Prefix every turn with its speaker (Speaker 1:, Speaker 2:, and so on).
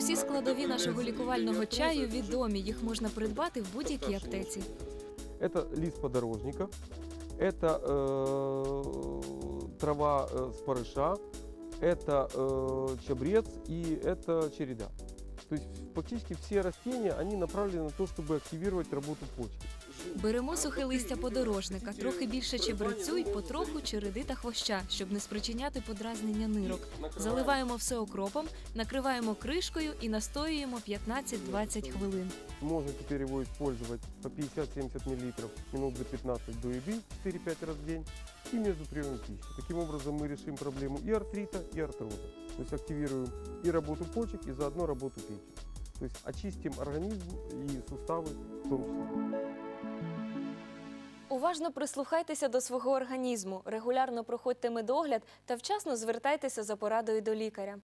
Speaker 1: Усі складові нашого лікувального чаю відомі. Їх можна придбати в будь-якій аптеці.
Speaker 2: Это лист подорожника, это э, трава э, спарыша, это э, чабрец и это череда. То есть фактически все растения, они направлены на то, чтобы активировать работу почки.
Speaker 1: Беремо сухе листя подорожника, трохи більше чебрецю і потроху череди та хвоща, щоб не спричиняти подразнення нирок. Заливаємо все окропом, накриваємо кришкою і настоюємо 15-20 хвилин.
Speaker 2: Можно теперь его использовать по 50-70 мл минут за 15 до еды 4-5 раз в день и между приемом пищи. Таким образом мы решим проблему и артрита, и артроза. То есть активируем и работу почек, и заодно работу печени. То есть очистим организм и суставы в том числе.
Speaker 1: Уважно прислухайтеся до свого організму, регулярно проходьте медогляд та вчасно звертайтеся за порадою до лікаря.